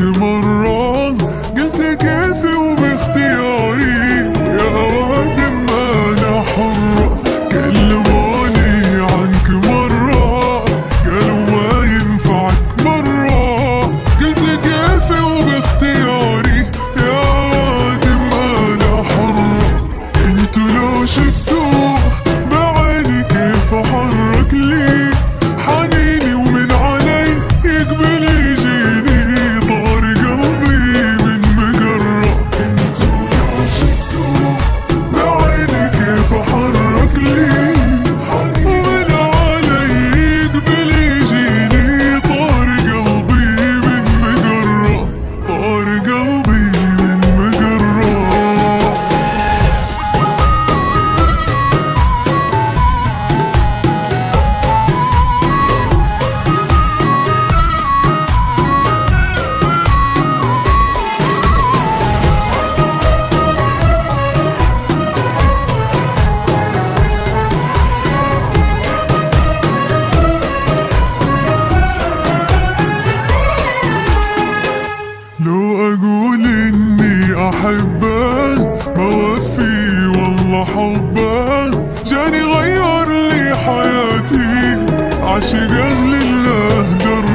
Rock and. لو أقول إني احبك بوفي والله حبك جاني غير لي حياتي. عشق أهل الله درب